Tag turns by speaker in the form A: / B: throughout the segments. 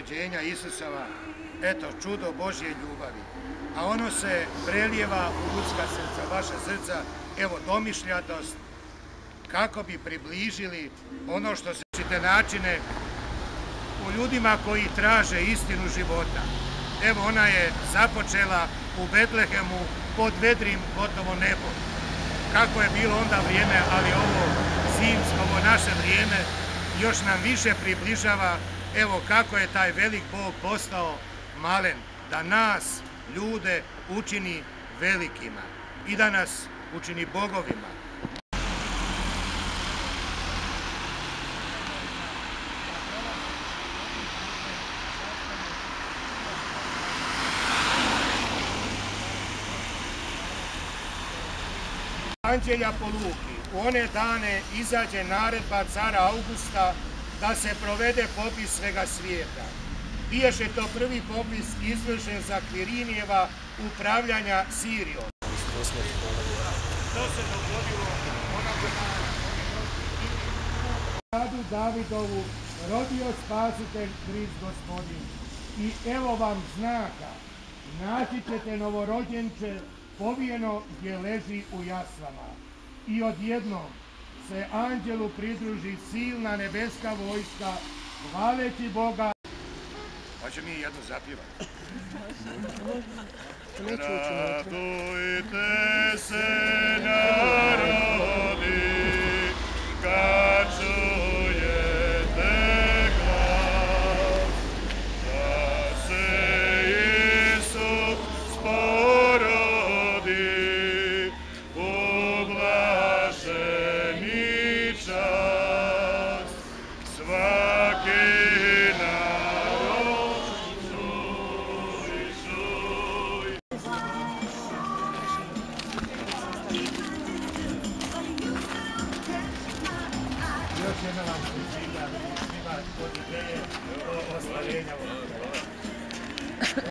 A: rođenja Isusova, eto, čudo Božje ljubavi. A ono se prelijeva u ljudska srca, vaša srca, evo, domišljatost, kako bi približili ono što se čite načine u ljudima koji traže istinu života. Evo, ona je započela u Betlehemu pod vedrim gotovo nebom. Kako je bilo onda vrijeme, ali ovo zimsko, ovo naše vrijeme, još nam više približava evo kako je taj velik Bog postao malen, da nas, ljude, učini velikima i da nas učini bogovima. Anđelja po Luki, u one dane izađe naredba cara Augusta da se provede popis svega svijeta. Biješe to prvi popis izvršen za Kvirinijeva upravljanja Sirijom. To. Davidovu rodio spasitelj Krist gospodin. I evo vam znaka, naći ćete novorođenče povijeno gdje leži u jaslama. I odjednom se anđelu pridruži silna nebeska vojska, hvaleći Boga. Hoće mi jedno zapjevati. Radujte se Благословение.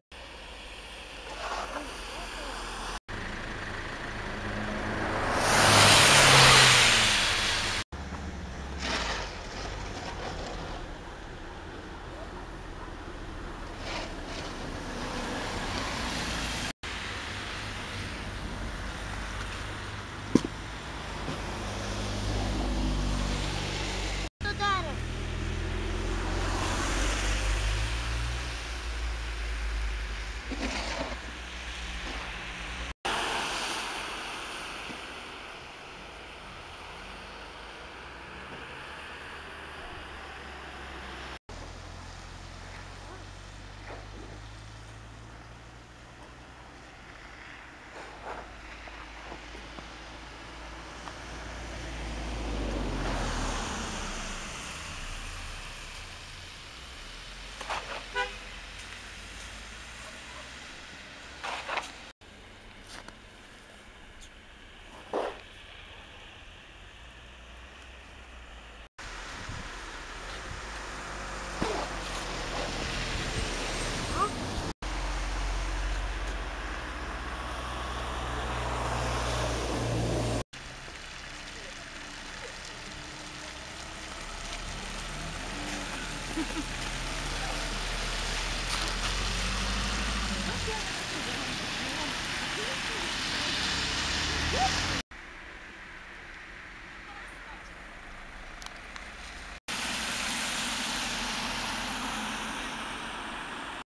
A: Ha ha
B: ha.